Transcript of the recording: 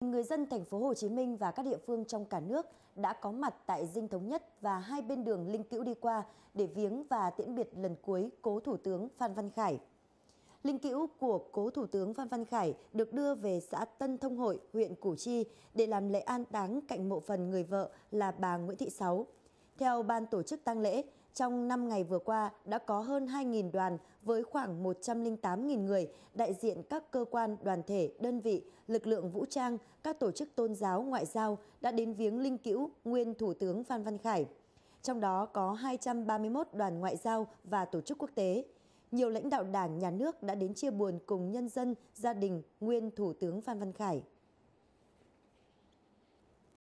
Người dân thành phố Hồ Chí Minh và các địa phương trong cả nước đã có mặt tại Dinh Thống Nhất và hai bên đường Linh Cữu đi qua để viếng và tiễn biệt lần cuối cố Thủ tướng Phan Văn Khải. Linh cữu của cố Thủ tướng Phan Văn Khải được đưa về xã Tân Thông Hội, huyện Củ Chi để làm lễ an táng cạnh mộ phần người vợ là bà Nguyễn Thị Sáu. Theo ban tổ chức tang lễ, trong 5 ngày vừa qua đã có hơn 2.000 đoàn với khoảng 108.000 người đại diện các cơ quan, đoàn thể, đơn vị, lực lượng vũ trang, các tổ chức tôn giáo, ngoại giao đã đến viếng linh cữu nguyên Thủ tướng Phan Văn Khải. Trong đó có 231 đoàn ngoại giao và tổ chức quốc tế. Nhiều lãnh đạo đảng, nhà nước đã đến chia buồn cùng nhân dân, gia đình nguyên Thủ tướng Phan Văn Khải.